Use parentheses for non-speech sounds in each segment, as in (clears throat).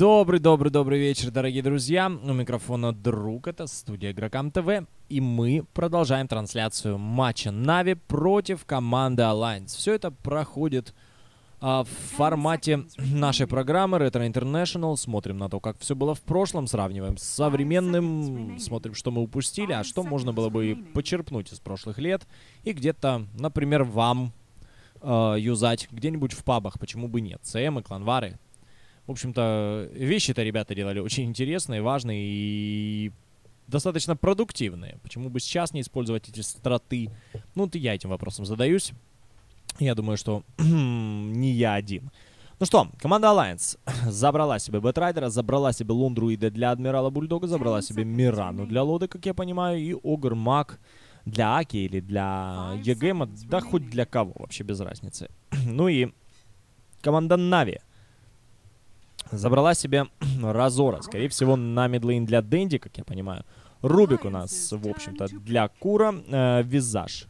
Добрый, добрый, добрый вечер, дорогие друзья. У микрофона друг, это студия Игрокам ТВ. И мы продолжаем трансляцию матча Нави против команды Alliance. Все это проходит а, в формате нашей программы Retro International. Смотрим на то, как все было в прошлом, сравниваем с современным, смотрим, что мы упустили, а что можно было бы почерпнуть из прошлых лет. И где-то, например, вам э, юзать где-нибудь в пабах, почему бы нет. CM и кланвары. В общем-то, вещи-то ребята делали очень интересные, важные и достаточно продуктивные. Почему бы сейчас не использовать эти страты? Ну, вот я этим вопросом задаюсь. Я думаю, что (clears throat) не я один. Ну что, команда Alliance (clears throat) забрала себе Бэтрайдера, забрала себе Lone Druid а для Адмирала Бульдога, забрала себе Мирану для Лоды, как я понимаю, и Ogre Mag для Аки или для EGM а, да хоть для кого, вообще без разницы. (clears throat) Ну и команда Нави забрала себе (clears throat) Разора, скорее всего, на midlane для Дэнди, как я понимаю. Рубик у нас, в общем-то, для Кура, э, Визаж.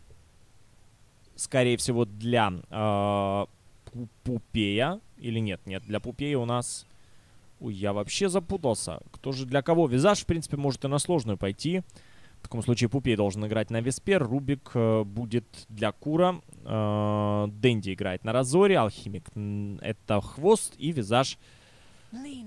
Скорее всего, для э, Пу- Пупея. Или нет, нет, для Пупея у нас... Ой, я вообще запутался. Кто же для кого? Визаж, в принципе, может и на сложную пойти. В таком случае Пупей должен играть на Wisp е, Рубик э, будет для Кура, э, Дэнди играет на Разоре, Алхимик это Хвост и Визаж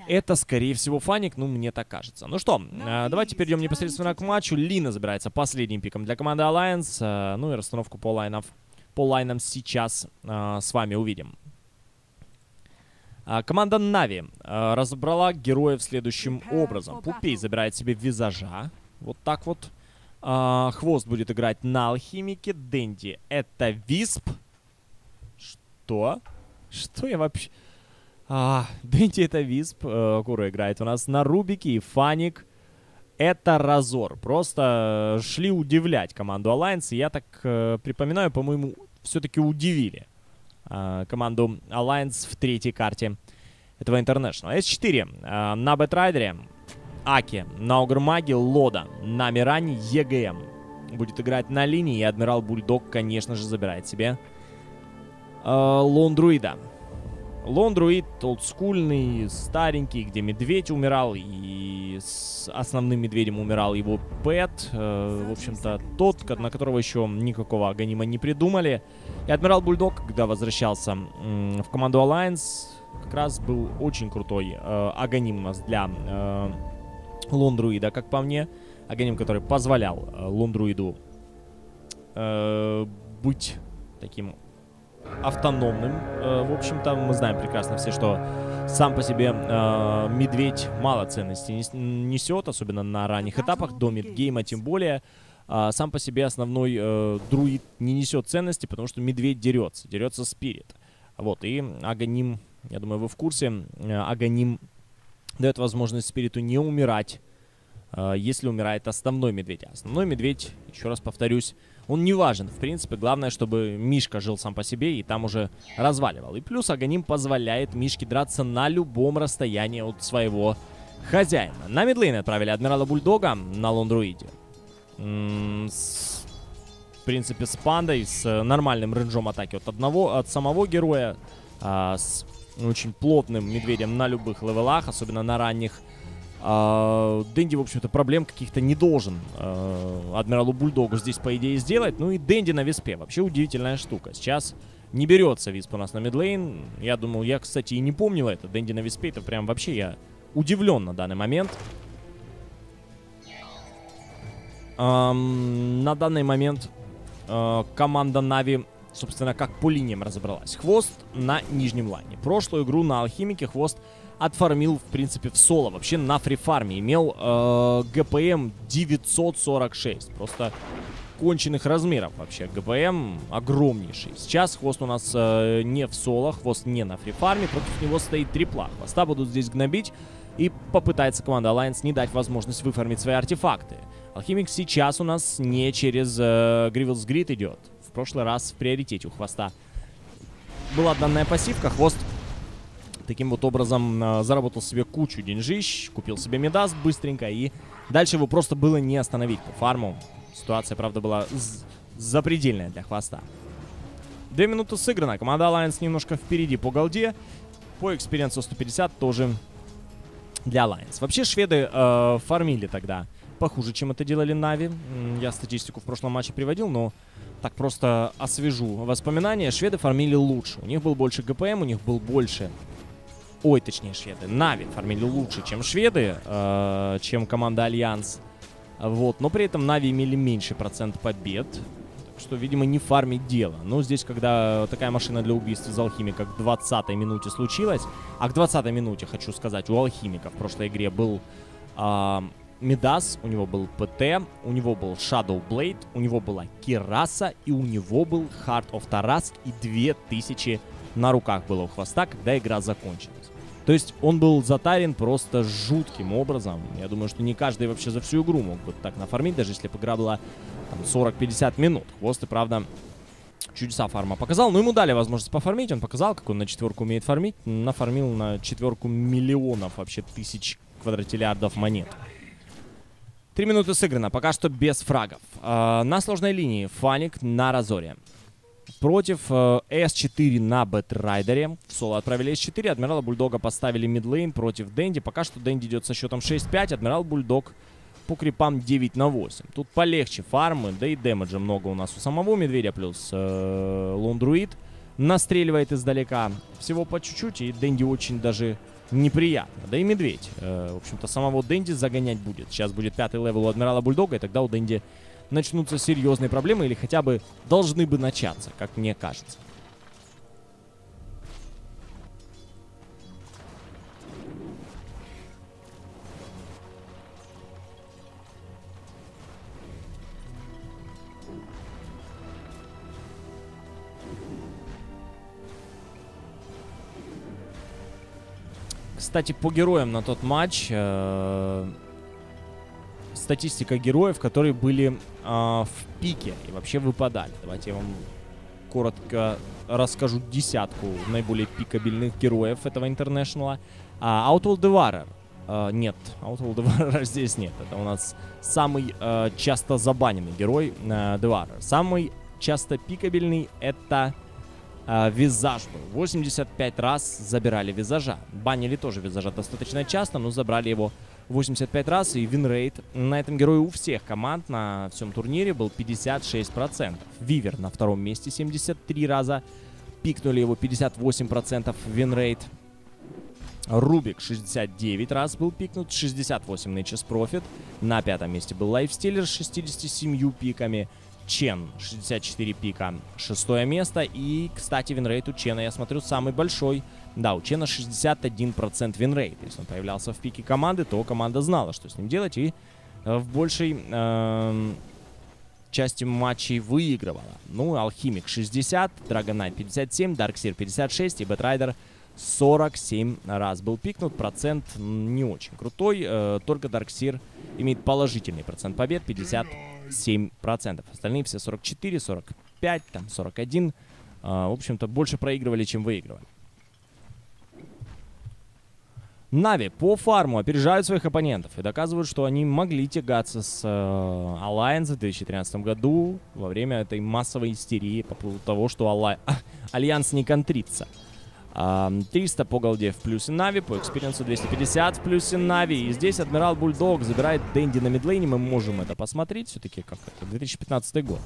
это, скорее всего, Фаник, ну, мне так кажется. Ну что, э, давайте перейдем непосредственно к матчу. Лина забирается последним пиком для команды Alliance. э, ну и расстановку по, лайнов, по лайнам сейчас э, с вами увидим. А, команда Нави разобрала героев следующим образом. Пупей забирает себе Визажа. Вот так вот. А, Хвост будет играть на Алхимике. Дэнди это Wisp. Что? Что я вообще... А, (laughs) Дэнди это Wisp. Э, Кура играет у нас на Рубике. И Фаник это Разор. Просто э, шли удивлять команду Alliance. И я так э, припоминаю, по-моему, все-таки удивили э, команду Alliance в третьей карте этого International. S4 э, на Бэтрайдере. Аки на Огрмаге, Лода на Миране, ЕГМ. Будет играть на линии, и Адмирал Бульдог, конечно же, забирает себе э, Лондруида. Лондруид олдскульный, старенький, где медведь умирал, и с основным медведем умирал его Пэт. э, в общем-то, тот, на которого еще никакого аганима не придумали. И Адмирал Бульдог, когда возвращался м, в команду Alliance, как раз был очень крутой э, аганим для э, Лондруида, как по мне. Аганим, который позволял э, Лондруиду э, быть таким автономным. Э, в общем-то, мы знаем прекрасно все, что сам по себе э, медведь мало ценностей нес- несет, особенно на ранних этапах, до мидгейма тем более. А сам по себе основной э, друид не несет ценности, потому что медведь дерется, дерется спирит. Вот, и Аганим, я думаю, вы в курсе, э, Аганим дает возможность спириту не умирать, э, если умирает основной медведь. А Основной медведь, еще раз повторюсь, он не важен, в принципе. Главное, чтобы Мишка жил сам по себе и там уже разваливал. И плюс Аганим позволяет Мишке драться на любом расстоянии от своего хозяина. На мидлейн отправили Адмирала Бульдога на Лондруиде. С- в принципе, с пандой, с э, нормальным рейнджом атаки от одного, от самого героя, а, с очень плотным медведем на любых левелах, особенно на ранних. А, Дэнди, в общем-то, проблем каких-то не должен э, Адмиралу Бульдогу здесь, по идее, сделать. Ну и Дэнди на виспе. Вообще удивительная штука. Сейчас не берется висп у нас на мидлейн. Я думал, я, кстати, и не помнил это. Дэнди на виспе, это прям вообще я удивлен на данный момент. Ам, на данный момент э, команда Нави, собственно, как по линиям разобралась. Хвост на нижнем лайне. Прошлую игру на Алхимике Хвост отфармил, в принципе, в соло. Вообще на фрифарме имел э, ГПМ 946. Просто конченых размеров вообще. ГПМ огромнейший. Сейчас Хвост у нас э, не в соло, Хвост не на фрифарме. Против него стоит трипла. Хвоста будут здесь гнобить. И попытается команда Alliance не дать возможность выфармить свои артефакты. Алхимик сейчас у нас не через э, Гривилс Грид идет. В прошлый раз в приоритете у Хвоста была данная пассивка. Хвост таким вот образом э, заработал себе кучу деньжищ, купил себе медас быстренько, и дальше его просто было не остановить по фарму. Ситуация, правда, была запредельная для Хвоста. Две минуты сыграно. Команда Alliance немножко впереди по голде. По экспириенсу 150 тоже для Alliance. Вообще шведы э, фармили тогда похуже, чем это делали Нави. Я статистику в прошлом матче приводил, но так просто освежу воспоминания. Шведы фармили лучше. У них был больше GPM, у них был больше... Ой, точнее, шведы. Нави фармили лучше, чем шведы, э, чем команда Альянс. Вот, но при этом Нави имели меньший процент побед. Что, видимо, не фармить дело. Но здесь, когда такая машина для убийств из Алхимика к 20-й минуте случилась, а к 20-й минуте, хочу сказать, у Алхимика в прошлой игре был э, Медас, у него был ПТ, у него был Shadow Blade, у него была Кираса и у него был Heart of Tarasк и 2000 на руках было у хвоста, когда игра закончилась. То есть он был затарен просто жутким образом. Я думаю, что не каждый вообще за всю игру мог бы так нафармить, даже если бы игра была 40-50 минут. Хвост и правда чудеса фарма показал. Но ему дали возможность пофармить. Он показал, как он на четверку умеет фармить. Нафармил на четверку миллионов, вообще тысяч квадратиллиардов монет. Три минуты сыграно, пока что без фрагов. Э, на сложной линии Фаник на Разоре. Против э, S4 на Бэтрайдере. В соло отправили S4, Адмирала Бульдога поставили midlane против Дэнди. Пока что Дэнди идет со счетом 6-5, Адмирал Бульдог по крипам 9 на 8. Тут полегче фармы, да и дэмэджа много у нас у самого Медведя, плюс э, Lone Druid настреливает издалека. Всего по чуть-чуть, и Дэнди очень даже неприятно. Да и Медведь, э, в общем-то, самого Дэнди загонять будет. Сейчас будет пятый level у Адмирала Бульдога, и тогда у Дэнди начнутся серьезные проблемы, или хотя бы должны бы начаться, как мне кажется. Кстати, по героям на тот матч э, статистика героев, которые были э, в пике и вообще выпадали. Давайте я вам коротко расскажу десятку наиболее пикабельных героев этого интернешнала. А, Outwell Devourer. Uh, нет, Outwell Devourer (laughs) здесь нет. Это у нас самый uh, часто забаненный герой uh, Devourer. Самый часто пикабельный это э, визаж был. 85 раз забирали визажа. Банили тоже визажа достаточно часто, но забрали его 85 раз. И winrate на этом герое у всех команд на всем турнире был 56%. Weaver на втором месте 73 раза. Пикнули его 58% winrate. Рубик 69 раз был пикнут, 68 Nature's Prophet. На пятом месте был Lifestealer с 67 пиками. Чен 64 пика, шестое место. И, кстати, winrate у Чена, я смотрю, самый большой. Да, у Чена 61% winrate. Если он появлялся в пике команды, то команда знала, что с ним делать. И э, в большей э, части матчей выигрывала. Ну, Алхимик 60, Dragon Knight 57, Dark Seer 56 и Бэтрайдер 47 раз был пикнут. Процент не очень крутой. Э, только Dark Seer имеет положительный процент побед 50 7%. Остальные все 44, 45, там 41. А, в общем-то, больше проигрывали, чем выигрывали. Нави по фарму опережают своих оппонентов и доказывают, что они могли тягаться с э, Alliance в 2013 году во время этой массовой истерии по поводу того, что Alli... (laughs) Alliance не контрится. 300 по голде в плюсе Нави, по экспириенсу 250 в плюсе Нави. И здесь Адмирал Бульдог забирает Дэнди на midlane е. Мы можем это посмотреть. Все-таки как это, 2015 год.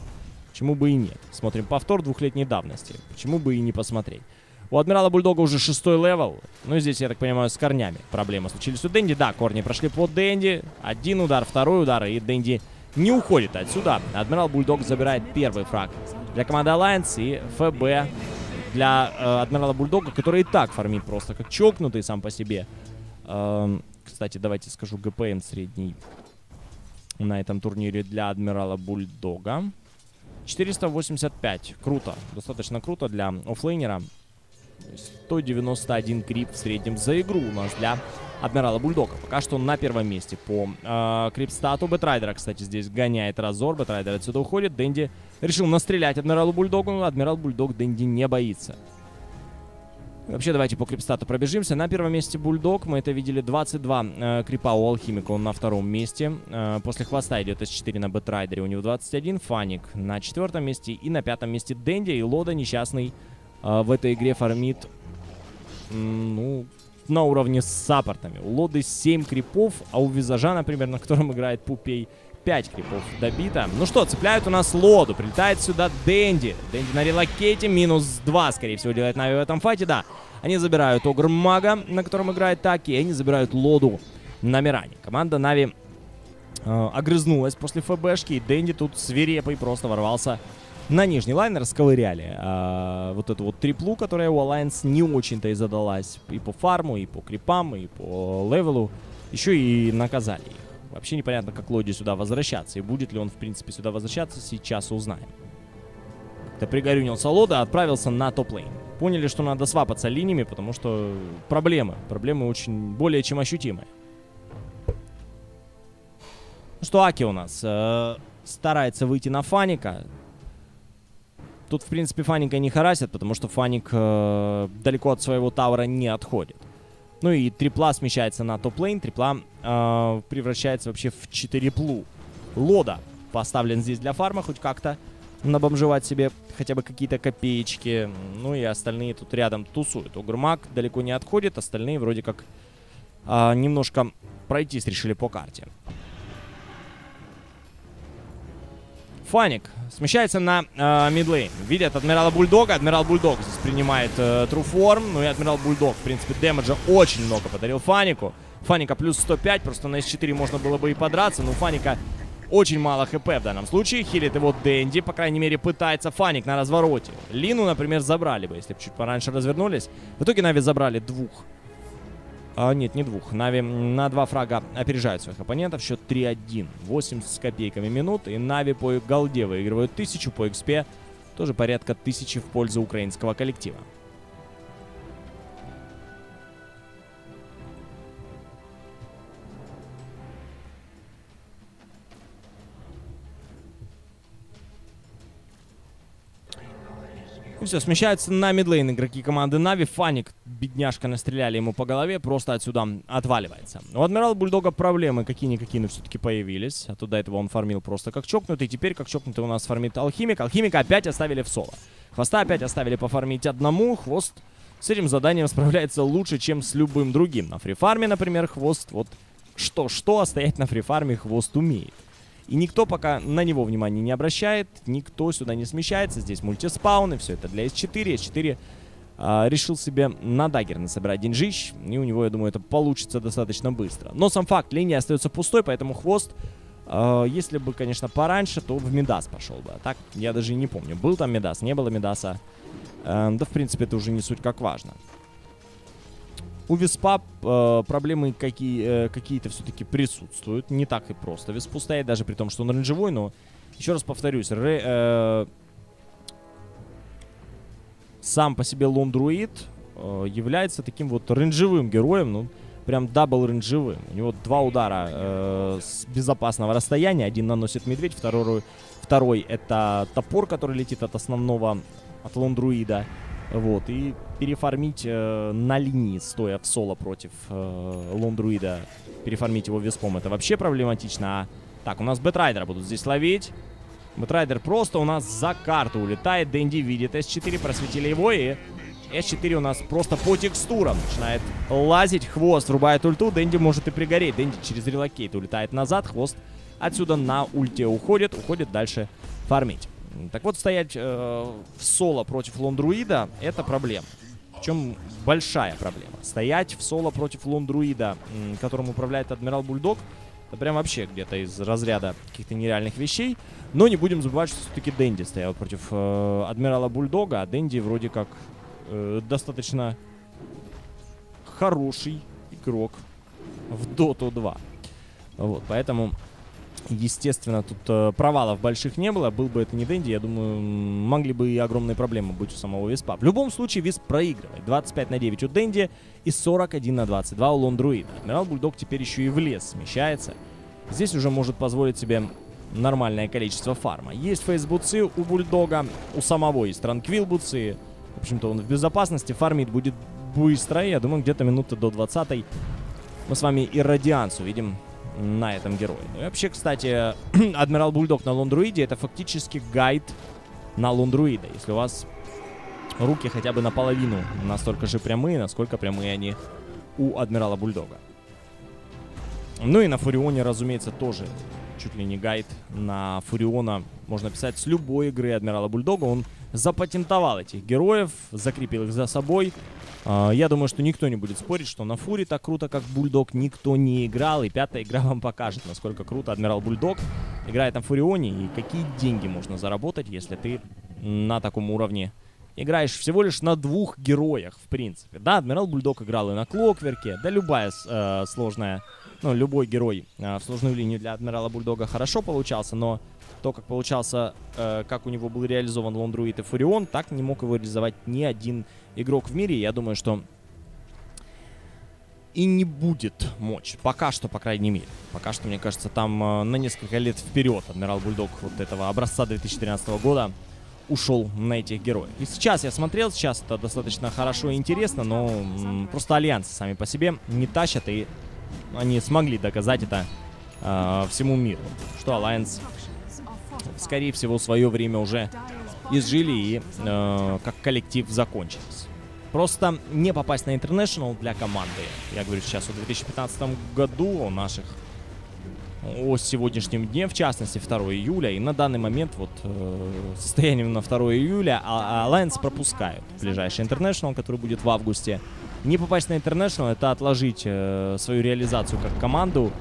Почему бы и нет? Смотрим повтор двухлетней давности. Почему бы и не посмотреть? У Адмирала Бульдога уже шестой левел. Ну и здесь, я так понимаю, с корнями проблемы случились у Дэнди. Да, корни прошли по Дэнди. Один удар, второй удар, и Дэнди не уходит отсюда. Адмирал Бульдог забирает первый фраг для команды Alliance и FB для э, Адмирала Бульдога, который и так фармит просто как чокнутый сам по себе. Э, кстати, давайте скажу GPM средний на этом турнире для Адмирала Бульдога. 485. Круто. Достаточно круто для оффлейнера. 191 крип в среднем за игру у нас для Адмирала Бульдога. Пока что он на первом месте по э, крипстату. Бэтрайдера, кстати, здесь гоняет Разор. Бэтрайдер отсюда уходит. Дэнди решил настрелять Адмиралу Бульдогу, но Адмирал Бульдог Дэнди не боится. Вообще, давайте по крипстату пробежимся. На первом месте Бульдог. Мы это видели 22 э, крипа у Алхимика. Он на втором месте. Э, после хвоста идет С4 на Бэтрайдере. У него 21. Фаник на четвертом месте. И на пятом месте Дэнди. И Лода несчастный э, в этой игре фармит, ну, на уровне с саппортами. У Лоды 7 крипов, а у Визажа, например, на котором играет Пупей, 5 крипов добито. Ну что, цепляют у нас Лоду. Прилетает сюда Дэнди. Дэнди на relocate 'е. Минус 2, скорее всего, делает Нави в этом файте, да. Они забирают Огр Мага, на котором играет Таки, и они забирают Лоду на Миране. Команда Нави э, огрызнулась после ФБшки, и Дэнди тут свирепый просто ворвался на нижний лайнер, сковыряли а, вот эту вот триплу, которая у Alliance не очень-то и задалась и по фарму, и по крипам, и по левелу. Еще и наказали их. Вообще непонятно, как Лоди сюда возвращаться. И будет ли он, в принципе, сюда возвращаться, сейчас узнаем. Да пригорюнился Лода, отправился на топ-лейн. Поняли, что надо свапаться линиями, потому что проблемы. Проблемы очень более чем ощутимые. Ну что Аки у нас э, старается выйти на Фаника. Тут, в принципе, Фаника не харасит, потому что Фаник э, далеко от своего тавра не отходит. Ну и трипла смещается на топ-лейн. Трипла э, превращается вообще в 4 плу. Лода поставлен здесь для фарма хоть как-то набомжевать себе хотя бы какие-то копеечки. Ну и остальные тут рядом тусуют. Угрмак далеко не отходит, остальные вроде как э, немножко пройтись решили по карте. Фаник смещается на э, мидлейн. Видят Адмирала Бульдога. Адмирал Бульдог здесь принимает э, труформ. Ну и Адмирал Бульдог, в принципе, дэмэджа очень много подарил Фанику. Фаника плюс 105, просто на S4 можно было бы и подраться, но Фаника очень мало хп в данном случае. Хилит его Дэнди, по крайней мере, пытается Фаник на развороте. Лину, например, забрали бы, если бы чуть пораньше развернулись. В итоге Нави забрали двух а, нет, не двух. Нави на два фрага опережают своих оппонентов. Счет 3-1. 8 с копейками минут. И Нави по голде выигрывают тысячу по XP. Тоже порядка тысячи в пользу украинского коллектива. Ну все, смещаются на мидлейн игроки команды Нави. Фаник, бедняжка, настреляли ему по голове, просто отсюда отваливается. У Адмирала Бульдога проблемы какие-никакие, но все-таки появились. А туда этого он фармил просто как чокнутый. Теперь как чокнутый у нас фармит Алхимик. Алхимика опять оставили в соло. Хвоста опять оставили пофармить одному. Хвост с этим заданием справляется лучше, чем с любым другим. На фрифарме, например, хвост вот что-что, а стоять на фрифарме хвост умеет. И никто пока на него внимания не обращает, никто сюда не смещается. Здесь мультиспауны, все это для S4. S4 а, решил себе на dagger насобирать деньжищ, и у него, я думаю, это получится достаточно быстро. Но сам факт, линия остается пустой, поэтому хвост, а, если бы, конечно, пораньше, то в Мидас пошел бы. А так, я даже не помню, был там Мидас, не было Мидаса. А, да, в принципе, это уже не суть как важно. У Виспа э, проблемы какие, э, какие-то все-таки присутствуют. Не так и просто Виспу стоять, даже при том, что он рейнджевой, но еще раз повторюсь, Рэ, э, сам по себе Лон Друид э, является таким вот рейнджевым героем, ну, прям double рейнджевым. У него два удара э, с безопасного расстояния. Один наносит медведь, второй, второй это топор, который летит от основного, от Лон Друида. Вот, и перефармить э, на линии, стоя в соло против э, Лондруида, перефармить его Виспом, это вообще проблематично. А, так, у нас Бэтрайдера будут здесь ловить. Бэтрайдер просто у нас за карту улетает. Дэнди видит S4, просветили его, и S4 у нас просто по текстурам начинает лазить. Хвост врубает ульту, Дэнди может и пригореть. Дэнди через relocate улетает назад, хвост отсюда на ульте уходит, уходит дальше фармить. Так вот, стоять э, в соло против Лон Друида — это проблема. Причем большая проблема. Стоять в соло против Лон Друида, которым управляет Адмирал Бульдог, это прям вообще где-то из разряда каких-то нереальных вещей. Но не будем забывать, что все-таки Дэнди стоял против э, Адмирала Бульдога, а Дэнди вроде как э, достаточно хороший игрок в Доту 2. Вот, поэтому Естественно, тут э, провалов больших не было. Был бы это не Дэнди, я думаю, могли бы и огромные проблемы быть у самого Виспа. В любом случае, Висп проигрывает. 25 на 9 у Дэнди и 41 на 22 у Лондруида. Адмирал Бульдог теперь еще и в лес смещается. Здесь уже может позволить себе нормальное количество фарма. Есть фейсбуцы у Бульдога, у самого есть Транквил буцы. В общем-то, он в безопасности, фармить будет быстро. Я думаю, где-то минуты до 20 мы с вами и радианс увидим на этом герое. Ну и вообще, кстати, (clears throat) Адмирал Бульдог на Лондруиде это фактически гайд на Лондруида. Если у вас руки хотя бы наполовину настолько же прямые, насколько прямые они у Адмирала Бульдога. Ну и на Фурионе, разумеется, тоже чуть ли не гайд на Фуриона можно писать с любой игры Адмирала Бульдога. Он запатентовал этих героев, закрепил их за собой. А, я думаю, что никто не будет спорить, что на Фуре так круто, как Бульдог, никто не играл. И пятая игра (laughs) вам покажет, насколько круто Адмирал Бульдог играет на Фурионе и какие деньги можно заработать, если ты на таком уровне играешь всего лишь на двух героях, в принципе. Да, Адмирал Бульдог играл и на Клокверке, да любая э, сложная, ну, любой герой э, в сложную линию для Адмирала Бульдога хорошо получался, но то, как получался, э, как у него был реализован Лондруид и Фурион, так не мог его реализовать ни один игрок в мире. Я думаю, что и не будет мочь. Пока что, по крайней мере. Пока что, мне кажется, там э, на несколько лет вперед Адмирал Бульдог вот этого образца 2013 года ушел на этих героев. И сейчас я смотрел, сейчас это достаточно хорошо и интересно, но м, просто альянсы сами по себе не тащат, и они смогли доказать это э, всему миру, что Alliance, скорее всего, свое время уже изжили и э, как коллектив закончились. Просто не попасть на International для команды, я говорю сейчас о 2015 году, о наших о сегодняшнем дне, в частности 2 июля. И на данный момент, вот э, состоянием на 2 июля, а, Alliance пропускают ближайший International, который будет в августе. Не попасть на International это отложить э, свою реализацию как команду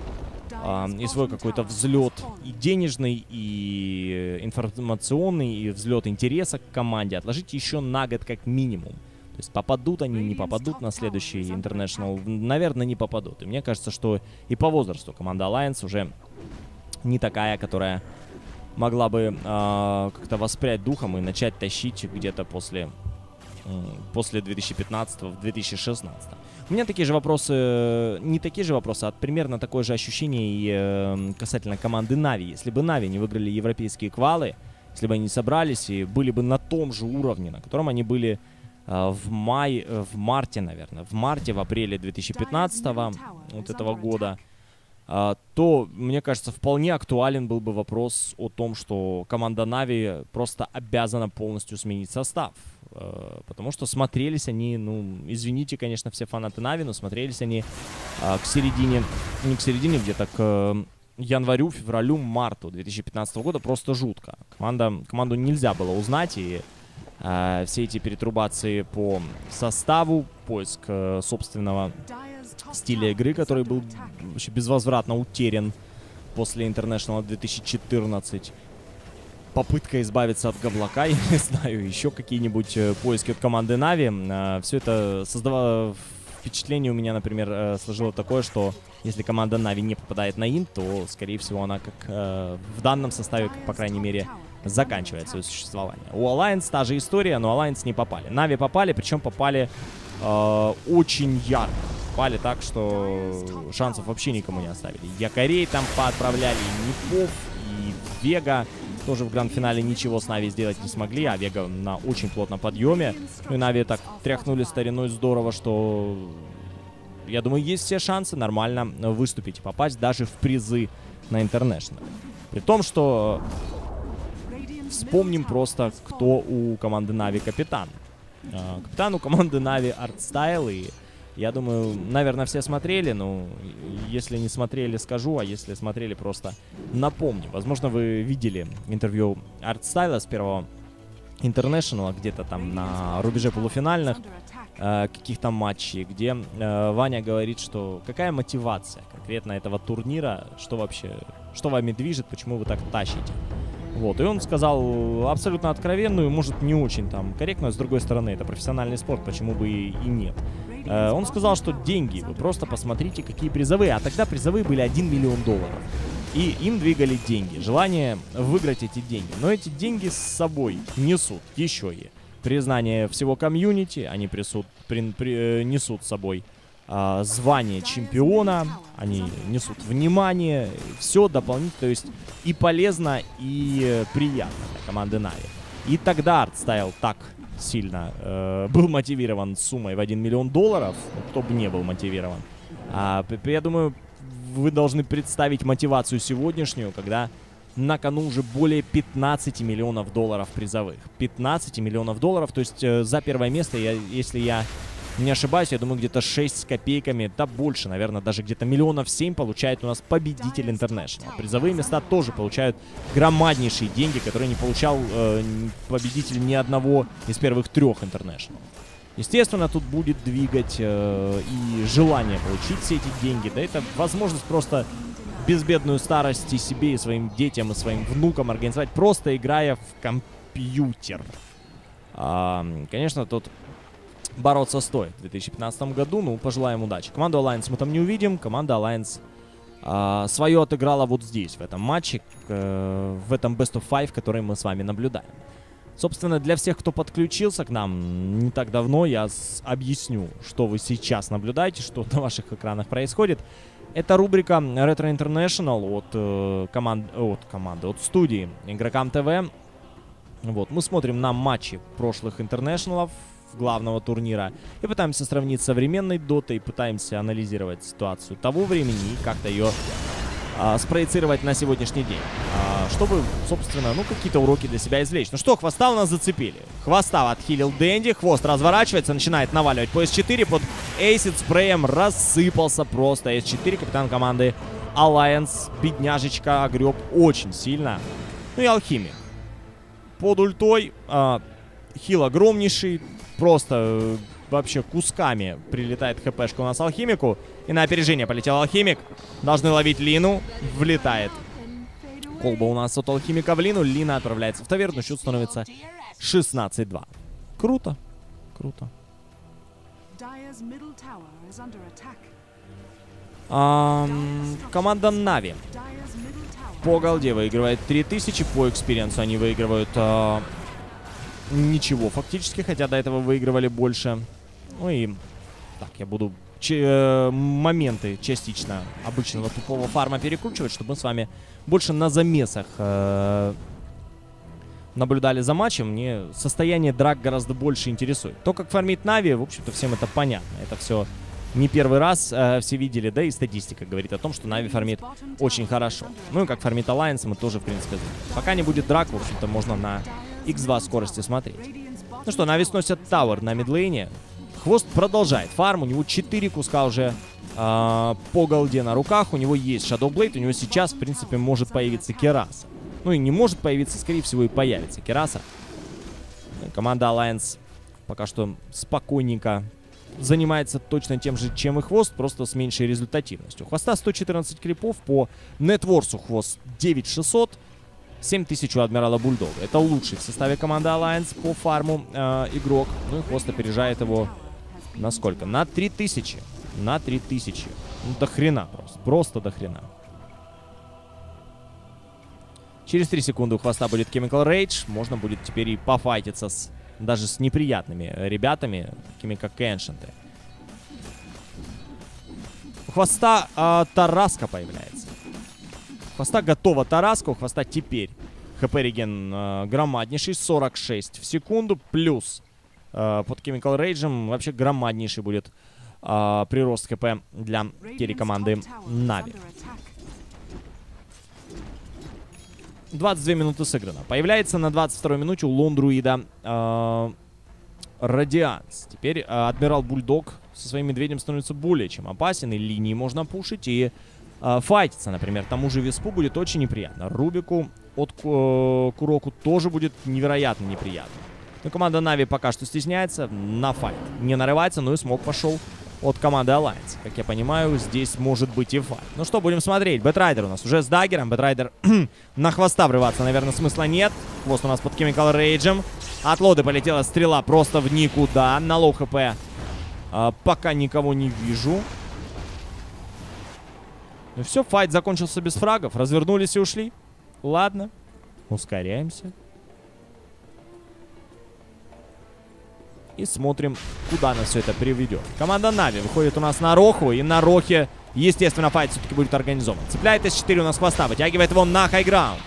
и свой какой-то взлет и денежный, и информационный, и взлет интереса к команде. Отложить еще на год как минимум. То есть попадут они, не попадут на следующий International, наверное, не попадут. И мне кажется, что и по возрасту команда Alliance уже не такая, которая могла бы э, как-то воспрять духом и начать тащить где-то после, э, после 2015 2016 У меня такие же вопросы, не такие же вопросы, а примерно такое же ощущение и э, касательно команды Нави. Если бы Нави не выиграли европейские квалы, если бы они собрались и были бы на том же уровне, на котором они были Э, в мае, э, в марте, наверное, в марте, в апреле 2015 вот этого года, то, мне кажется, вполне актуален был бы вопрос о том, что команда Нави просто обязана полностью сменить состав. Потому что смотрелись они, ну, извините, конечно, все фанаты Нави, но смотрелись они к середине, не к середине, где-то к январю, февралю, марту 2015 года просто жутко. Команда, команду нельзя было узнать, и э, все эти перетрубации по составу, поиск э, собственного стиля игры, который был вообще безвозвратно утерян после International 2014. Попытка избавиться от Габлака, (laughs) я не знаю, еще какие-нибудь э, поиски от команды Нави. Э, все это создавало впечатление у меня, например, э, сложило такое, что если команда Нави не попадает на инт, то, скорее всего, она как э, в данном составе, как, по крайней мере, заканчивает свое существование. У Alliance та же история, но Alliance не попали. Нави попали, причем попали э, очень ярко. Попали так, что шансов вообще никому не оставили. Якорей там поотправляли, и Непов, и Вега тоже в гранд-финале ничего с Нави сделать не смогли, а Вега на очень плотном подъеме. Ну и Нави так тряхнули стариной здорово, что я думаю, есть все шансы нормально выступить и попасть даже в призы на Интернешнл. При том, что Вспомним просто, кто у команды Нави капитан. А, капитан у команды Нави Артстайл, и я думаю, наверное, все смотрели, но если не смотрели, скажу, а если смотрели, просто напомню. Возможно, вы видели интервью Артстайла с первого Интернешнала, где-то там на рубеже полуфинальных э, каких-то матчей, где э, Ваня говорит, что какая мотивация конкретно этого турнира, что вообще, что вами движет, почему вы так тащите. Вот, и он сказал абсолютно откровенную, может, не очень там корректную, с другой стороны, это профессиональный спорт, почему бы и, и нет. Э, он сказал, что деньги, вы просто посмотрите, какие призовые, а тогда призовые были 1 миллион долларов. И им двигали деньги, желание выиграть эти деньги. Но эти деньги с собой несут еще и признание всего комьюнити, они присут, при, при, э, несут с собой э, звание чемпиона, они несут внимание, все дополнительно, то есть и полезно, и приятно для команды Нави. И тогда артстайл так сильно э, был мотивирован суммой в 1 миллион долларов, ну, кто бы не был мотивирован, а, я думаю, вы должны представить мотивацию сегодняшнюю, когда на кону уже более 15 миллионов долларов призовых. 15 миллионов долларов, то есть э, за первое место, я, если я не ошибаюсь, я думаю, где-то 6 с копейками, да больше, наверное, даже где-то миллионов 7 получает у нас победитель Интернешнл. Призовые места тоже получают громаднейшие деньги, которые не получал э, победитель ни одного из первых трех Интернешнл. Естественно, тут будет двигать э, и желание получить все эти деньги. Да это возможность просто безбедную старость и себе, и своим детям, и своим внукам организовать, просто играя в компьютер. А, конечно, тут бороться стоит в 2015 году. Ну, пожелаем удачи. Команду Alliance мы там не увидим. Команда Alliance а, свое отыграла вот здесь, в этом матче, э, в этом Best of Five, который мы с вами наблюдаем. Собственно, для всех, кто подключился к нам не так давно, я объясню, что вы сейчас наблюдаете, что на ваших экранах происходит. Это рубрика Retro International от, э, команд, от команды, от студии Игрокам ТВ. Вот, мы смотрим на матчи прошлых интернешнлов, главного турнира и пытаемся сравнить с современной дотой, пытаемся анализировать ситуацию того времени и как-то ее а, спроецировать на сегодняшний день. А, чтобы, собственно, ну, какие-то уроки для себя извлечь. Ну что, хвоста у нас зацепили. Хвоста отхилил Дэнди, хвост разворачивается, начинает наваливать по S4 под Эйсид спреем рассыпался просто. S4, капитан команды Alliance, бедняжечка, огреб очень сильно. Ну и Алхимик. Под ультой а, хил огромнейший, просто э, вообще кусками прилетает хпшка у нас алхимику. И на опережение полетел алхимик. Должны ловить Лину. Влетает. Колба у нас от алхимика в Лину. Лина отправляется в таверну. Счет становится 16-2. Круто. Круто. Um, команда Нави. По голде выигрывает 3000, по экспириенсу они выигрывают э, ничего фактически, хотя до этого выигрывали больше. Ну и так, я буду э, моменты частично обычного тупого фарма перекручивать, чтобы мы с вами больше на замесах э, наблюдали за матчем. Мне состояние драк гораздо больше интересует. То, как фармит Нави, в общем-то, всем это понятно. Это все не первый раз э, все видели, да и статистика говорит о том, что Нави фармит очень хорошо. Ну и как фармит Alliance мы тоже, в принципе. Пока не будет драк, в общем-то, можно на X2 скорости смотреть. Ну что, Нави сносят tower на мидлейне. Хвост продолжает фарм. У него 4 куска уже э, по голде на руках. У него есть Shadow Blade. У него сейчас, в принципе, может появиться Кираса. Ну и не может появиться, скорее всего, и появится Кираса. Команда Alliance пока что спокойненько занимается точно тем же, чем и Хвост, просто с меньшей результативностью. Хвоста 114 крипов, по нетворсу Хвост 9600. 7000 у Адмирала Бульдога. Это лучший в составе команды Alliance по фарму э, игрок. Ну и Хвост опережает его на сколько? На 3000. На 3000. Ну до хрена просто. Просто до хрена. Через 3 секунды у Хвоста будет Chemical Rage. Можно будет теперь и пофайтиться с, даже с неприятными ребятами, такими как Эншенты. У Хвоста э, Тараска появляется хвоста готова Тараска. У хвоста теперь хп реген э, громаднейший. 46 в секунду. Плюс э, под Chemical Rage вообще громаднейший будет э, прирост хп для керри команды Нави. 22 минуты сыграно. Появляется на 22 минуте у Лондруида э, Radiance. Теперь э, Адмирал Бульдог со своим медведем становится более чем опасен. И линии можно пушить. И э, файтиться, например, тому же Виспу будет очень неприятно. Рубику от э, Куроку тоже будет невероятно неприятно. Но команда Нави пока что стесняется на файт. Не нарывается, но и смог пошел от команды Alliance. Как я понимаю, здесь может быть и файт. Ну что, будем смотреть. Бэтрайдер у нас уже с даггером. Бэтрайдер (clears throat) на хвоста врываться, наверное, смысла нет. Хвост у нас под Chemical Rage. От лоды полетела стрела просто в никуда. На low хп а, пока никого не вижу. Ну все, файт закончился без фрагов. Развернулись и ушли. Ладно. Ускоряемся. И смотрим, куда нас все это приведет. Команда Нави выходит у нас на Роху. И на Рохе, естественно, файт все-таки будет организован. Цепляет С4 у нас хвоста. Вытягивает его на хайграунд.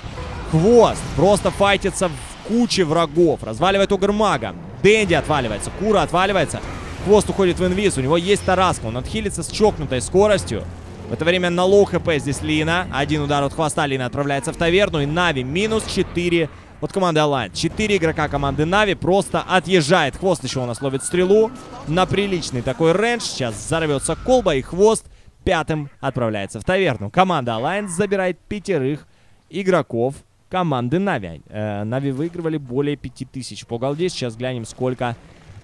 Хвост просто файтится в куче врагов. Разваливает Огр Мага. Дэнди отваливается, Кура отваливается. Хвост уходит в инвиз, у него есть Тараска, он отхилится с чокнутой скоростью. В это время на low хп здесь Лина. Один удар от хвоста, Лина отправляется в таверну. И Нави минус 4 от команды Alliance. 4 игрока команды Нави просто отъезжает. Хвост еще у нас ловит стрелу на приличный такой range. Сейчас взорвется колба и хвост пятым отправляется в таверну. Команда Alliance забирает пятерых игроков команды Нави. Э, Нави выигрывали более 5000 по голде. Сейчас глянем, сколько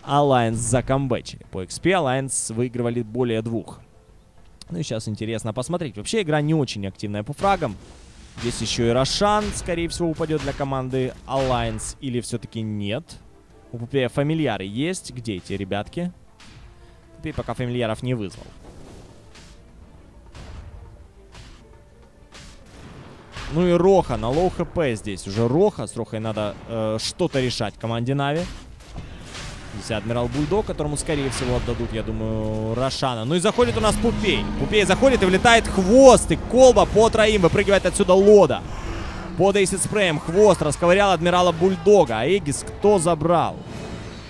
Alliance закомбэчили. По XP Alliance выигрывали более двух. Ну и сейчас интересно посмотреть. Вообще игра не очень активная по фрагам. Здесь еще и Рошан, скорее всего, упадет для команды Alliance. Или все-таки нет. У Пупея фамильяры есть. Где эти ребятки? Пупей пока фамильяров не вызвал. Ну и Роха на low HP здесь. Уже Роха. С Рохой надо э, что-то решать команде Нави. Здесь Адмирал Бульдог, которому, скорее всего, отдадут, я думаю, Рошана. Ну и заходит у нас Пупей. Пупей заходит и влетает хвост. И колба по троим. Выпрыгивает отсюда Лода. Под acid spray ем хвост расковырял Адмирала Бульдога. А Aegis кто забрал?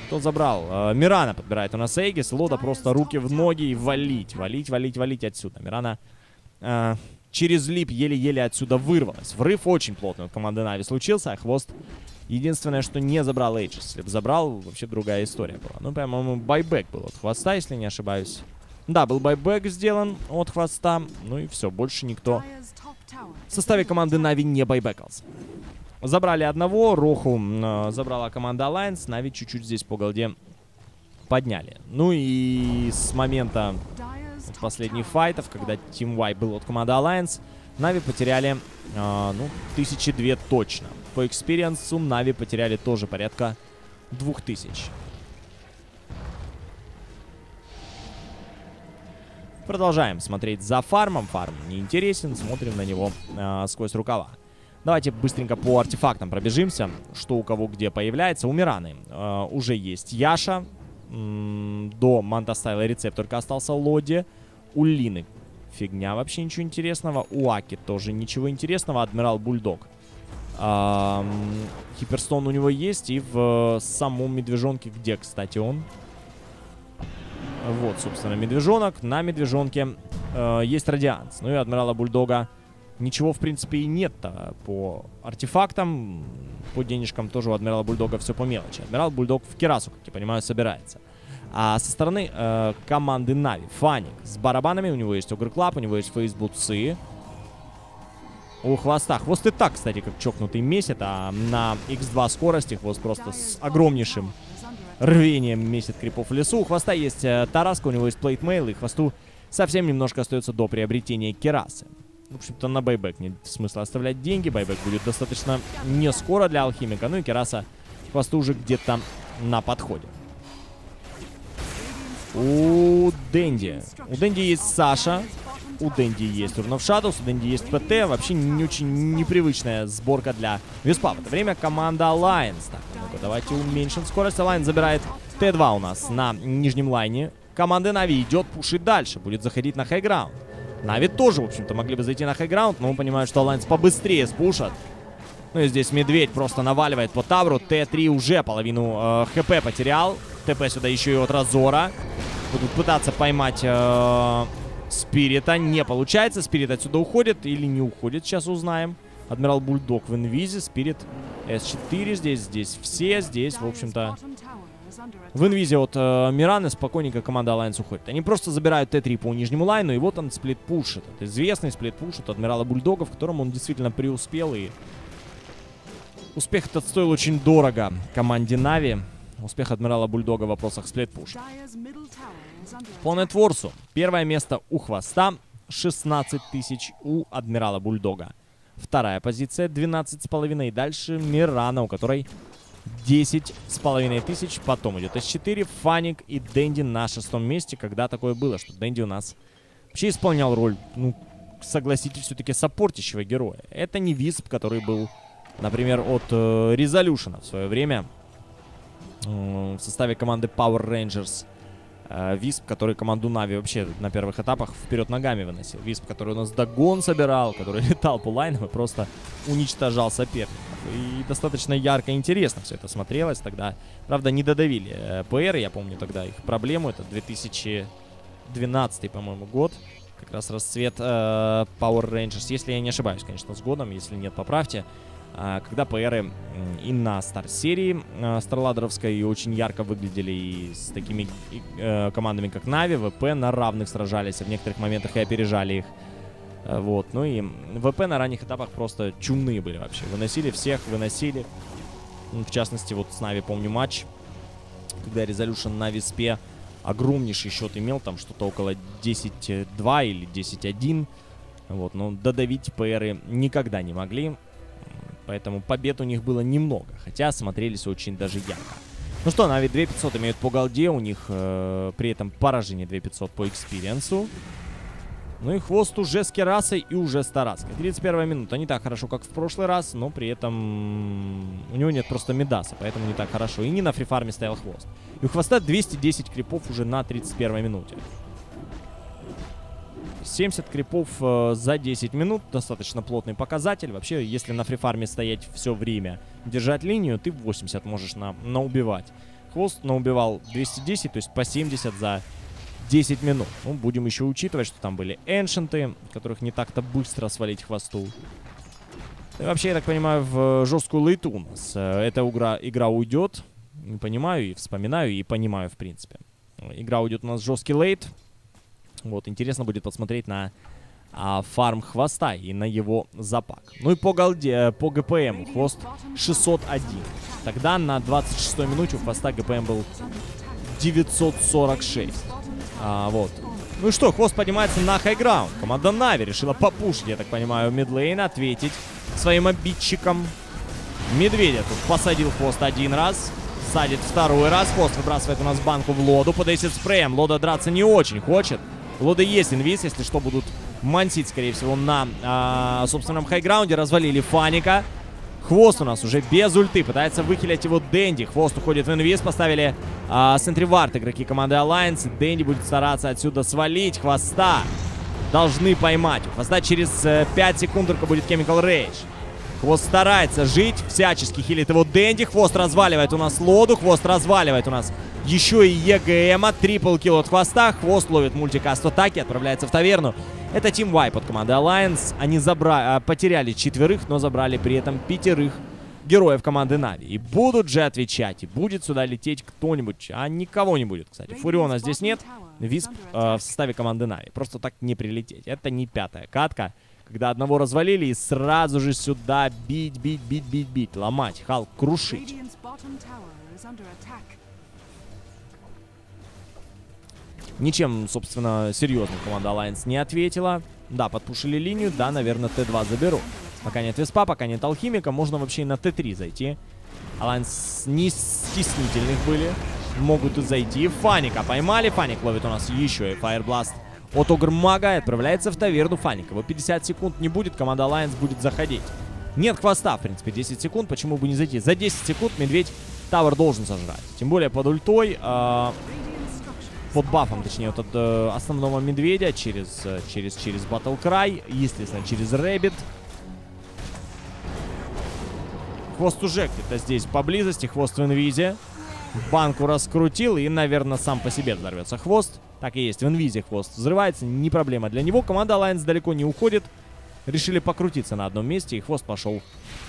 Кто забрал? Э, Мирана подбирает у нас Эгис. Лода просто руки в ноги и валить. Валить, валить, валить отсюда. Мирана э, через leap еле-еле отсюда вырвалась. Врыв очень плотный у команды Нави случился, а хвост Единственное, что не забрал Aegis. Если бы забрал, вообще другая история была. Ну, по-моему, buyback был от хвоста, если не ошибаюсь. Да, был buyback сделан от хвоста. Ну и все, больше никто в составе команды Нави не байбекался. Забрали одного, Роху э, забрала команда Alliance. Нави чуть-чуть здесь по голде подняли. Ну и с момента вот последних файтов, когда team wipe был от команды Alliance, Нави потеряли, э, ну, тысячи две точно. По экспириенсу Нави потеряли тоже порядка 2000. Продолжаем смотреть за фармом. Фарм не интересен, смотрим на него э, сквозь рукава. Давайте быстренько по артефактам пробежимся, что у кого где появляется. У Мираны э, уже есть Яша. До Мантастайла рецепт только остался Лоди. У Лины фигня вообще ничего интересного. У Аки тоже ничего интересного. Адмирал Бульдог. Хиперстон у него есть. И в самом медвежонке, где, кстати, он? Вот, собственно, медвежонок. На медвежонке э, есть радианс. Ну и адмирала Бульдога ничего, в принципе, и нет-то по артефактам. По денежкам тоже у адмирала Бульдога все по мелочи. Адмирал Бульдог в Кирасу, как я понимаю, собирается. А со стороны э, команды Нави, Фаник с барабанами, у него есть Ogre Club, у него есть фейзбуцы. У хвоста. Хвост и так, кстати, как чокнутый месит, а на x2 скорости хвост просто с огромнейшим рвением месит крипов в лесу. У хвоста есть э, Тараска, у него есть plate mail, и хвосту совсем немножко остается до приобретения кирасы. В общем-то, на байбек нет смысла оставлять деньги. Байбек будет достаточно не скоро для алхимика. Ну и кераса хвосту уже где-то на подходе. У Дэнди. У Дэнди есть Саша. У Дэнди есть of Shadows, у Дэнди есть ПТ. Вообще не очень непривычная сборка для Веспа. В это время команда Alliance. Так, ну-ка, давайте уменьшим скорость. Alliance забирает Т2 у нас на нижнем лайне. Команда Нави идет, пушит дальше. Будет заходить на хайграунд. Нави тоже, в общем-то, могли бы зайти на хайграунд, но мы понимаем, что Alliance побыстрее спушат. Ну и здесь Медведь просто наваливает по Тавру. Т3 уже половину э, ХП потерял. ТП сюда еще и от Разора. Будут пытаться поймать э, Спирита. Не получается. Спирит отсюда уходит или не уходит. Сейчас узнаем. Адмирал Бульдог в инвизе. Спирит С4 здесь. Здесь все. Здесь, в общем-то... В инвизе от э, Мираны спокойненько команда Alliance уходит. Они просто забирают Т3 по нижнему лайну, и вот он сплит-пушит. Это известный сплит-пуш от Адмирала Бульдога, в котором он действительно преуспел, и успех этот стоил очень дорого команде Нави. Успех Адмирала Бульдога в вопросах сплит-пуш. По нетворсу. Первое место у Хвоста. 16 тысяч у Адмирала Бульдога. Вторая позиция 12,5. И дальше Мирана, у которой 10 с половиной тысяч. Потом идет С4, Фаник и Дэнди на шестом месте. Когда такое было, что Дэнди у нас вообще исполнял роль, ну, согласитесь, все-таки саппортящего героя. Это не Висп, который был, например, от э, Резолюшена в свое время э, в составе команды Power Rangers. Э, Висп, который команду Нави вообще на первых этапах вперед ногами выносил. Висп, который у нас догон собирал, который (laughs) летал по лайнам и просто уничтожал соперников. и достаточно ярко и интересно все это смотрелось тогда. Правда, не додавили э, ПР, я помню тогда их проблему, это 2012, по-моему, год, как раз расцвет э, Power Rangers, если я не ошибаюсь, конечно, с годом, если нет, поправьте. А, когда ПРы и на старт-серии э, Старладеровской очень ярко выглядели и с такими э, командами, как Нави, ВП на равных сражались, а в некоторых моментах и опережали их. Э, вот, ну и ВП на ранних этапах просто чумные были вообще. Выносили всех, выносили. В частности, вот с Нави помню матч, когда Resolution на Виспе огромнейший счет имел, там что-то около 10-2 или 10-1. Вот, но додавить игры никогда не могли. Поэтому побед у них было немного, хотя смотрелись очень даже ярко. Ну что, Нави 2500 имеют по голде, у них э, при этом поражение 2500 по экспириенсу. Ну и хвост уже с кирасой и уже с тараской. 31 минута. Не так хорошо, как в прошлый раз, но при этом у него нет просто мидаса, поэтому не так хорошо. И не на фрифарме стоял хвост. И у хвоста 210 крипов уже на 31 минуте. 70 крипов э, за 10 минут, достаточно плотный показатель. Вообще, если на фрифарме стоять все время, держать линию, ты 80 можешь на, наубивать. Хвост наубивал 210, то есть по 70 за 10 минут. Ну, будем еще учитывать, что там были эншенты, которых не так-то быстро свалить хвосту. И вообще, я так понимаю, в жесткую лейту у нас э, эта игра, игра уйдет. Не понимаю и вспоминаю, и понимаю, в принципе. Игра уйдет у нас жесткий late. Вот, интересно будет посмотреть на а, фарм хвоста и на его запак. Ну и по голде, э, по GPM хвост 601. Тогда на 26 минуте у хвоста GPM был 946. А, вот. Ну и что, хвост поднимается на high ground. Команда Нави решила попушить, я так понимаю, mid lane, ответить своим обидчикам. Медведя тут посадил хвост один раз. Садит второй раз. Хвост выбрасывает у нас банку в лоду. Подейсит спреем. Лода драться не очень хочет. Лода есть инвиз, если что, будут мансить, скорее всего, на а, собственном хайграунде. Развалили Фаника. Хвост у нас уже без ульты. Пытается выхилять его Дэнди. Хвост уходит в инвиз. Поставили а, Сентривард игроки команды Alliance. Дэнди будет стараться отсюда свалить хвоста. Должны поймать. У хвоста через э, 5 секунд только будет Chemical Rage. Хвост старается жить. Всячески хилит его Дэнди. Хвост разваливает у нас лоду. Хвост разваливает у нас еще и ЕГМа. Трипл килл от хвоста. Хвост ловит мультикаст атаки, отправляется в таверну. Это Team Wipe от команды Alliance. Они забра... потеряли четверых, но забрали при этом пятерых героев команды Нави. И будут же отвечать, и будет сюда лететь кто-нибудь, а никого не будет, кстати. Фуриона здесь нет, Висп э, в составе команды Нави. Просто так не прилететь. Это не пятая катка, когда одного развалили и сразу же сюда бить, бить, бить, бить, бить, ломать, Халк, крушить. Ничем, собственно, серьезно команда Alliance не ответила. Да, подпушили линию, да, наверное, Т2 заберу. Пока нет Веспа, пока нет Алхимика, можно вообще и на Т3 зайти. Alliance не стеснительных были. Могут и зайти. Фаника поймали. Фаник ловит у нас еще и Fireblast от Огрмага и отправляется в таверну Фаник. Его 50 секунд не будет, команда Alliance будет заходить. Нет хвоста, в принципе, 10 секунд, почему бы не зайти? За 10 секунд Медведь tower должен сожрать. Тем более под ультой, э, под бафом, точнее, вот от э, основного Медведя через, э, через, через Battle Cry, естественно, через Rabid. Хвост уже где-то здесь поблизости, хвост в инвизе. Банку раскрутил и, наверное, сам по себе взорвется хвост. Так и есть, в инвизе хвост взрывается, не проблема для него. Команда Alliance далеко не уходит. Решили покрутиться на одном месте, и хвост пошел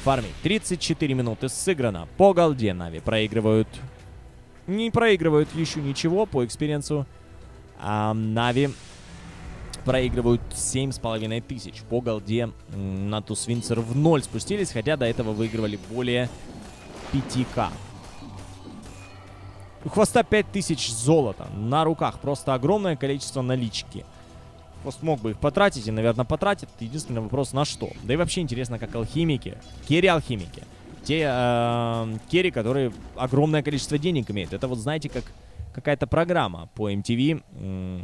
фармить. 34 минуты сыграно. По голде Нави проигрывают... Не проигрывают еще ничего по экспириенсу. А Нави проигрывают 7,5 тысяч. По голде на Тусвинцер в ноль спустились, хотя до этого выигрывали более 5к. У хвоста 5000 золота на руках. Просто огромное количество налички. Хвост мог бы их потратить и, наверное, потратит. Единственный вопрос на что. Да и вообще интересно, как алхимики, керри-алхимики. Те э, керри, которые огромное количество денег имеют. Это вот, знаете, как какая-то программа по MTV.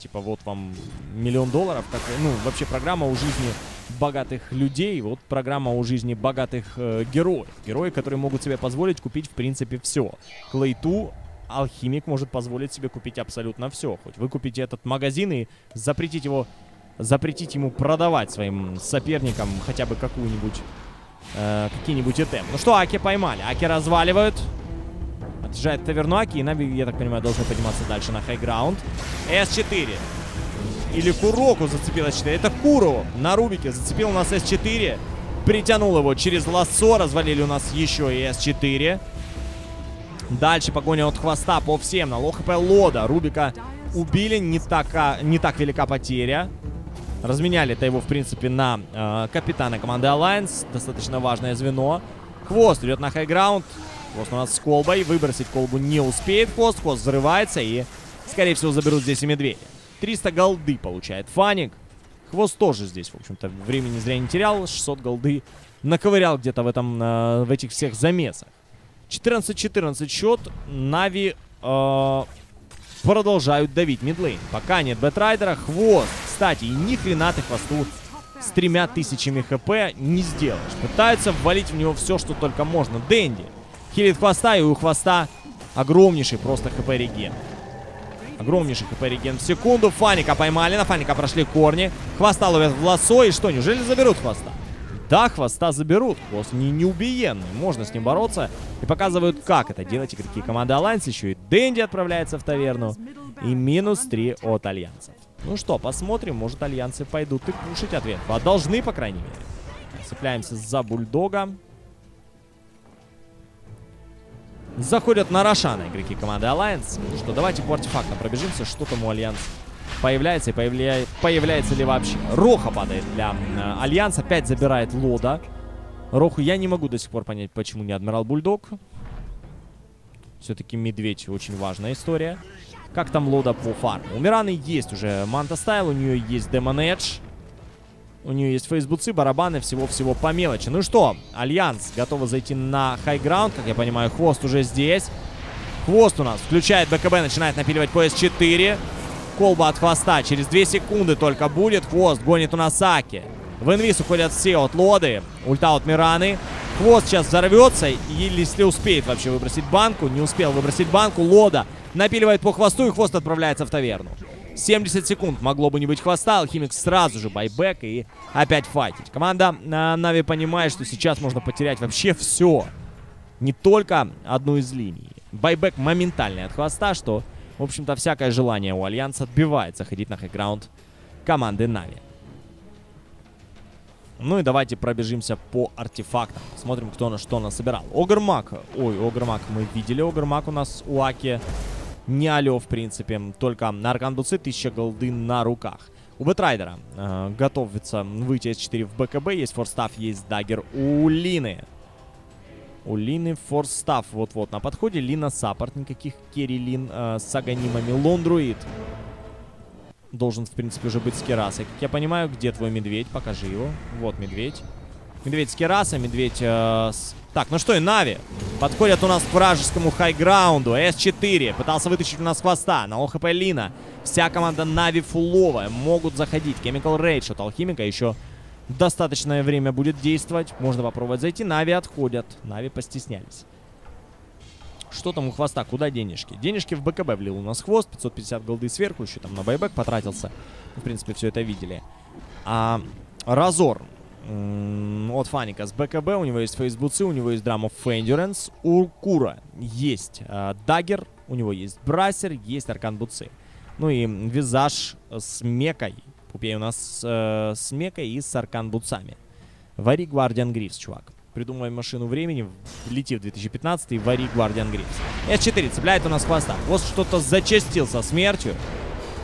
Типа вот вам миллион долларов. Как, ну, вообще программа у жизни богатых людей. Вот программа у жизни богатых э, героев. Герои, которые могут себе позволить купить, в принципе, все. Клейту алхимик может позволить себе купить абсолютно все. Хоть вы купите этот магазин и запретить его, запретить ему продавать своим соперникам хотя бы какую-нибудь э, какие-нибудь ИТМ. Ну что, Аки поймали. Аки разваливают. Отъезжает таверну Аки. И Нави, я так понимаю, должны подниматься дальше на хайграунд. С4. Или Куроку зацепил С4. Это Куру на Рубике зацепил у нас С4. Притянул его через лассо. Развалили у нас еще и С4. Дальше погоня от хвоста по всем. На лох Лода. Рубика убили. Не, така, не так велика потеря. Разменяли это его, в принципе, на э, капитана команды Alliance. Достаточно важное звено. Хвост идет на хайграунд. Хвост у нас с колбой. Выбросить колбу не успеет Хвост. Хвост взрывается и, скорее всего, заберут здесь и медведя. 300 голды получает Фаник. Хвост тоже здесь, в общем-то, времени зря не терял. 600 голды наковырял где-то в, этом, э, в этих всех замесах. 14-14 счет. Нави э, продолжают давить mid lane. Пока нет бэтрайдера. Хвост. Кстати, и ни хрена ты хвосту с тремя тысячами HP не сделаешь. Пытаются ввалить в него все, что только можно. Дэнди хилит хвоста, и у хвоста огромнейший просто HP regen. Огромнейший HP regen в секунду. Фаника поймали, на Фаника прошли корни. Хвоста ловят в лассо, и что, неужели заберут хвоста? Да, хвоста заберут. Хвост не неубиенный. Можно с ним бороться. И показывают, как это делать игроки команды Альянс. Еще и Дэнди отправляется в таверну. И минус 3 от Альянсов. Ну что, посмотрим. Может, Альянсы пойдут и пушить в ответ. А должны, по крайней мере. Цепляемся за Бульдога. Заходят на Рошана игроки команды Alliance. Ну что, давайте по артефактам пробежимся. Что там у Альянс появляется и появля... появляется ли вообще. Роха падает для э, Альянса. Опять забирает Лода. Роху я не могу до сих пор понять, почему не Адмирал Бульдог. Все-таки Медведь очень важная история. Как там Лода по фарму? У Мираны есть уже Manta Style, у нее есть Demon Edge. У нее есть фейзбуцы, барабаны, всего-всего по мелочи. Ну что, Альянс готовы зайти на high ground. Как я понимаю, Хвост уже здесь. Хвост у нас включает БКБ, начинает напиливать пояс 4. Колба от хвоста. Через 2 секунды только будет. Хвост гонит у нас Аки. В инвиз уходят все от Лоды. Ульта от Мираны. Хвост сейчас взорвется. И если успеет вообще выбросить банку. Не успел выбросить банку. Лода напиливает по хвосту. И хвост отправляется в таверну. 70 секунд могло бы не быть хвоста. Алхимик сразу же байбек и опять файтить. Команда на Нави понимает, что сейчас можно потерять вообще все. Не только одну из линий. Buyback моментальный от хвоста, что, в общем-то, всякое желание у Альянса отбивается ходить на highground команды Нави. Ну и давайте пробежимся по артефактам. Смотрим, кто на что насобирал. Огрмаг. Ой, Огрмаг мы видели. Огрмаг у нас у Аки не алё, в принципе. Только на Arcane Буцы 1000 голды на руках. У Бэтрайдера э, готовится выйти S4 в БКБ. Есть force staff, есть dagger у Лины. У Лины force staff вот-вот на подходе. Лина support, никаких carry Лин э, с аганимами. Лон Друид должен, в принципе, уже быть с керасой. Как я понимаю, где твой медведь? Покажи его. Вот медведь. Медведь с керасой, медведь э, с так, ну что и Нави. Подходят у нас к вражескому хайграунду. S4 пытался вытащить у нас хвоста. На low HP Лина. Вся команда Нави фуловая. Могут заходить. Chemical Rage от Алхимика еще достаточное время будет действовать. Можно попробовать зайти. Нави отходят. Нави постеснялись. Что там у хвоста? Куда денежки? Денежки в БКБ влил у нас хвост. 550 голды сверху. Еще там на buyback потратился. В принципе, все это видели. А Разор от Фаника с БКБ, у него есть phase буцы, у него есть of Endurance, у Кура есть э, Dagger, у него есть Bracer, есть Arcane Буцы. Ну и Визаж с Мекой, Пупей у нас э, с Мекой и с Arcane Буцами. Вари Guardian Greaves, чувак. Придумывай машину времени, лети в 2015 и вари Guardian Greaves. S4 цепляет у нас хвоста. Хвост что-то зачастил со смертью.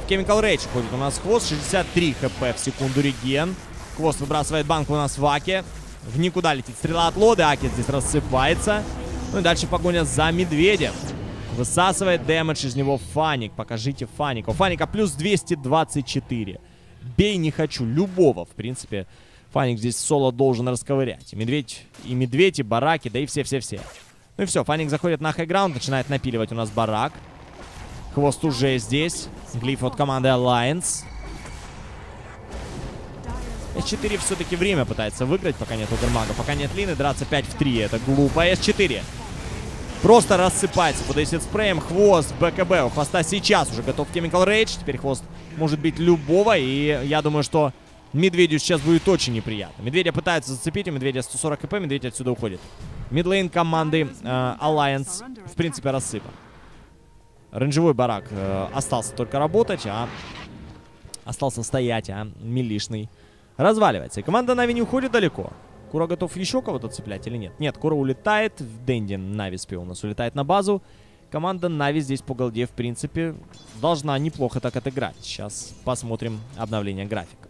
В Chemical Rage ходит у нас хвост, 63 HP в секунду реген. Хвост выбрасывает банку у нас в Аке. В никуда летит стрела от Лоды. Аки здесь рассыпается. Ну и дальше погоня за Медведем. Высасывает дэмэдж из него Фаник. Покажите Фаника. У Фаника плюс 224. Бей не хочу. Любого, в принципе, Фаник здесь соло должен расковырять. И Медведь, и Медведь, и Бараки, да и все-все-все. Ну и все, Фаник заходит на хайграунд, начинает напиливать у нас Барак. Хвост уже здесь. Глиф от команды Alliance. С4 все-таки время пытается выиграть, пока нет Угермага. Пока нет Лины, драться 5 в 3. Это глупо. С4 просто рассыпается под эсид спреем. Хвост БКБ. У хвоста сейчас уже готов Chemical Rage. Теперь хвост может быть любого. И я думаю, что Медведю сейчас будет очень неприятно. Медведя пытаются зацепить, у Медведя 140 хп, Медведь отсюда уходит. Мидлейн команды э, Alliance, в принципе, рассыпан. Рейнджевой барак э, остался только работать, а остался стоять, а милишный разваливается. И команда Нави не уходит далеко. Кура готов еще кого-то цеплять или нет? Нет, Кура улетает. Дэнди Нави спел у нас улетает на базу. Команда Нави здесь по голде, в принципе, должна неплохо так отыграть. Сейчас посмотрим обновление графика.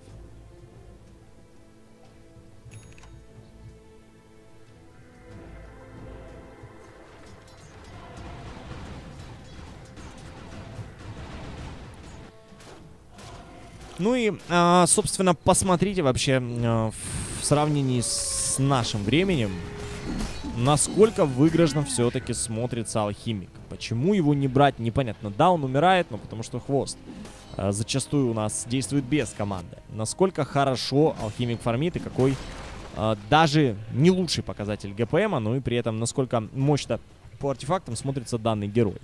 Ну и, э, собственно, посмотрите вообще э, в сравнении с нашим временем, насколько выигрышно все-таки смотрится Алхимик. Почему его не брать, непонятно. Да, он умирает, но потому что хвост э, зачастую у нас действует без команды. Насколько хорошо Алхимик фармит и какой даже не лучший показатель ГПМа, но и при этом насколько мощно по артефактам смотрится данный герой.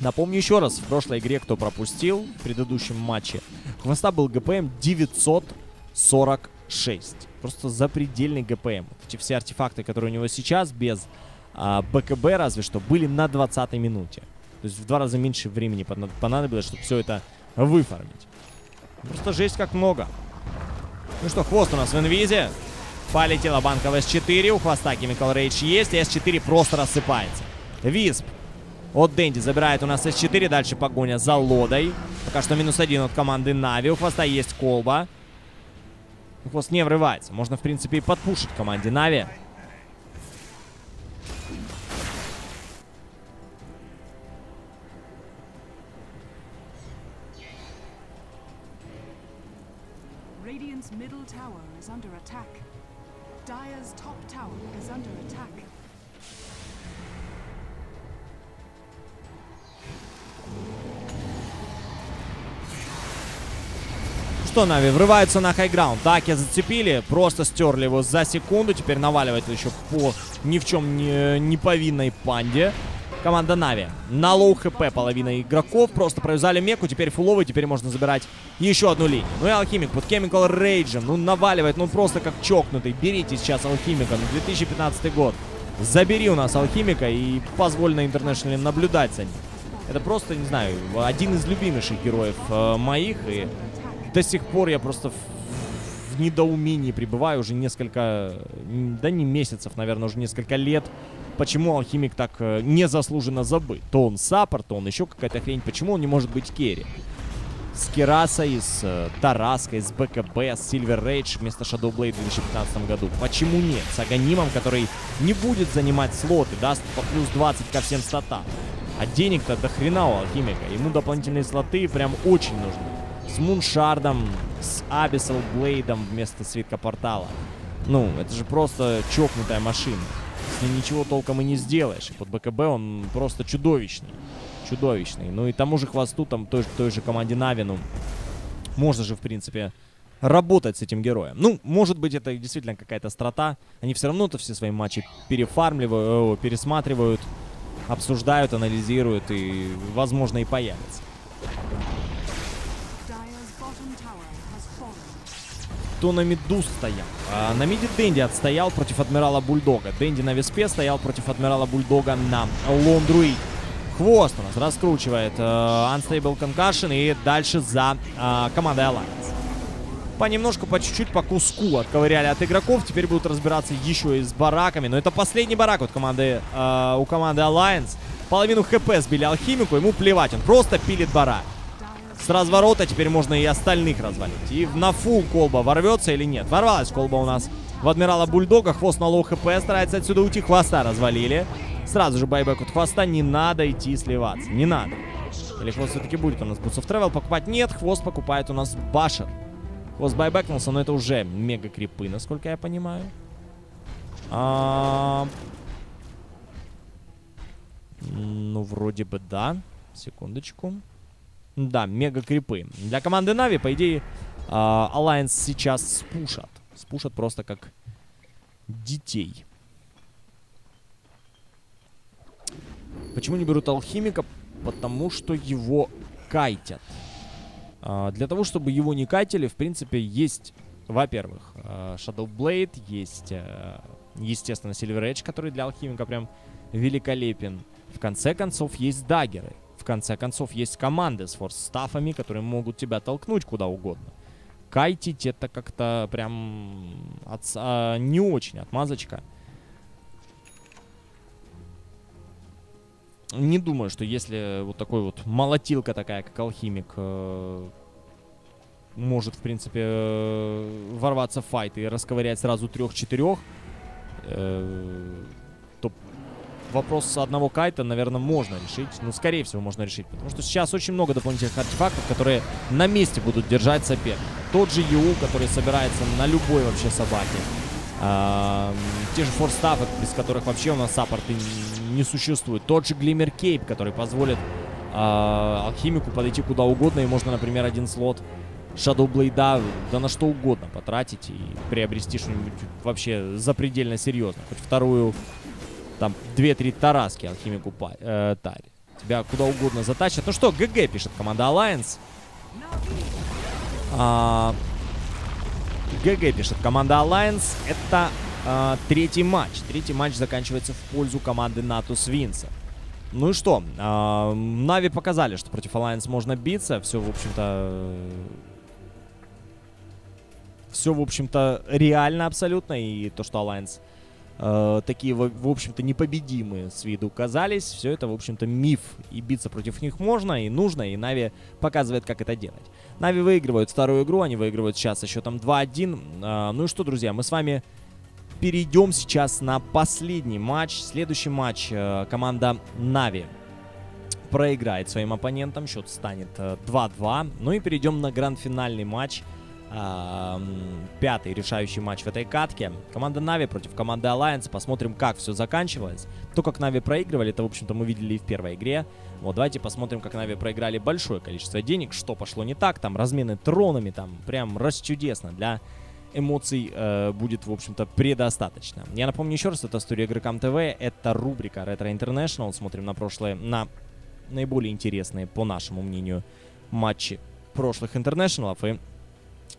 Напомню еще раз, в прошлой игре, кто пропустил, в предыдущем матче, Хвоста был ГПМ 946. Просто запредельный ГПМ. Эти все артефакты, которые у него сейчас, без а, БКБ разве что, были на 20 минуте. То есть в два раза меньше времени понадобилось, чтобы все это выфармить. Просто жесть как много. Ну что, хвост у нас в инвизе. Полетела банка в С4. У хвоста Chemical Rage есть. И С4 просто рассыпается. Висп от Дэнди забирает у нас С4. Дальше погоня за Лодой. Пока что минус один от команды Нави. У хвоста есть колба. Хвост не врывается. Можно, в принципе, и подпушить команде Нави. Что, Нави, врываются на highground. Так, я зацепили, просто стерли его за секунду. Теперь наваливает еще по ни в чем не, не повинной панде. Команда Нави. На low HP половина игроков. Просто провязали меку. Теперь фуловый. Теперь можно забирать еще одну линию. Ну и Алхимик под Chemical Rage. Ну наваливает. Ну просто как чокнутый. Берите сейчас Алхимика. Ну 2015 год. Забери у нас Алхимика и позволь на Интернешнале наблюдать за ним. Это просто, не знаю, один из любимейших героев э, моих. И до сих пор я просто в, в недоумении пребываю уже несколько, да не месяцев, наверное, уже несколько лет. Почему алхимик так э, незаслуженно забыт? То он support, то он еще какая-то хрень. Почему он не может быть carry? С Керасой, с э, Тараской, с БКБ, с Silver Edge вместо Shadow Blade в 2015 году. Почему нет? С Аганимом, который не будет занимать слоты, даст по плюс 20 ко всем статам. А денег-то до хрена у алхимика. Ему дополнительные слоты прям очень нужны с Муншардом, с Абиссал Блейдом вместо свитка портала. Ну, это же просто чокнутая машина. С ним ничего толком и не сделаешь. И под БКБ он просто чудовищный. Чудовищный. Ну и тому же хвосту, там, той, той же команде Навину. Можно же, в принципе, работать с этим героем. Ну, может быть, это действительно какая-то страта. Они все равно-то все свои матчи перефармливают, пересматривают, обсуждают, анализируют и, возможно, и появятся. Кто на миду стоял. А, на миде Дэнди отстоял против Адмирала Бульдога. Дэнди на Веспе стоял против Адмирала Бульдога на Лондруи. Хвост у нас раскручивает э, Unstable Concussion и дальше за э, командой Alliance. Понемножку, по чуть-чуть, по куску отковыряли от игроков. Теперь будут разбираться еще и с бараками. Но это последний барак от команды, э, у команды Alliance. Половину HP сбили алхимику, ему плевать, он просто пилит барак. С разворота теперь можно и остальных развалить. И на фул колба ворвется или нет? Ворвалась колба у нас в Адмирала Бульдога. Хвост на low HP. Старается отсюда уйти. Хвоста развалили. Сразу же buyback от хвоста. Не надо идти сливаться. Не надо. Или хвост все-таки будет у нас Boots of Travel покупать? Нет, хвост покупает у нас Basher. Хвост байбекнулся, но это уже мега крипы, насколько я понимаю. А... Ну, вроде бы да. Секундочку. Да, мега крипы. Для команды Нави, по идее, uh, сейчас спушат. Спушат просто как детей. Почему не берут алхимика? Потому что его кайтят. А, для того, чтобы его не катили, в принципе, есть, во-первых, а, Shadow Blade, есть, а, естественно, Silver Edge, который для алхимика прям великолепен. В конце концов, есть даггеры. В конце концов, есть команды с форс-стафами, которые могут тебя толкнуть куда угодно. Кайтить это как-то прям от, а, не очень отмазочка. Не думаю, что если вот такой вот молотилка такая, как алхимик, э, может, в принципе, э, ворваться в файт и расковырять сразу трех-четырех, э, вопрос одного кайта, наверное, можно решить. Ну, скорее всего, можно решить. Потому что сейчас очень много дополнительных артефактов, которые на месте будут держать соперника. Тот же ЕУ, который собирается на любой вообще собаке. Те же форстафы, без которых вообще у нас саппорты не существует. Тот же Глиммер Кейп, который позволит а, алхимику подойти куда угодно. И можно, например, один слот Shadow Blade, да на что угодно потратить и приобрести что-нибудь вообще запредельно серьезно. Хоть вторую, там, 2-3 тараски алхимику э, Тари. Тебя куда угодно затащат. Ну что, GG пишет команда Alliance. А, GG пишет команда Alliance. Это а, третий матч. Третий матч заканчивается в пользу команды Натус Винсере. Ну и что? А, Нави показали, что против Alliance можно биться. Все, в общем-то... Все, в общем-то, реально абсолютно. И то, что Alliance э, такие, в, общем-то, непобедимые с виду казались, все это, в общем-то, миф. И биться против них можно и нужно, и Нави показывает, как это делать. Нави выигрывают вторую игру, они выигрывают сейчас еще там 2-1. Э, ну и что, друзья, мы с вами перейдем сейчас на последний матч. Следующий матч э, команда Нави проиграет своим оппонентам. Счет станет э, 2-2. Ну и перейдем на гранд-финальный матч. Пятый решающий матч в этой катке. Команда Нави против команды Alliance. Посмотрим, как все заканчивалось. То, как Нави проигрывали, это, в общем-то, мы видели и в первой игре. Вот, давайте посмотрим, как Нави проиграли большое количество денег, что пошло не так. Там размены тронами, там прям расчудесно для эмоций э, будет, в общем-то, предостаточно. Я напомню еще раз, это студия Игрокам ТВ, это рубрика Retro International. Смотрим на прошлое, на наиболее интересные, по нашему мнению, матчи прошлых интернешнлов и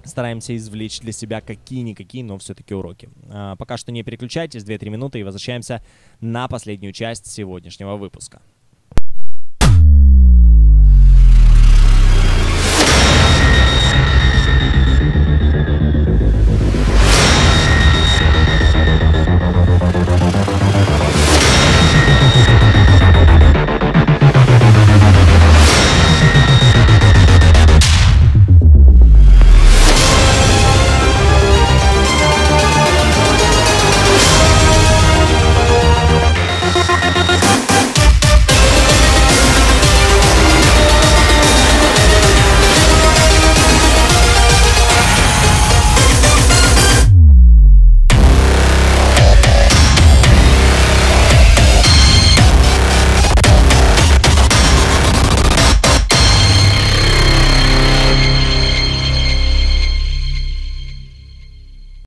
стараемся извлечь для себя какие-никакие, но все-таки уроки. А, пока что не переключайтесь, 2-3 минуты и возвращаемся на последнюю часть сегодняшнего выпуска.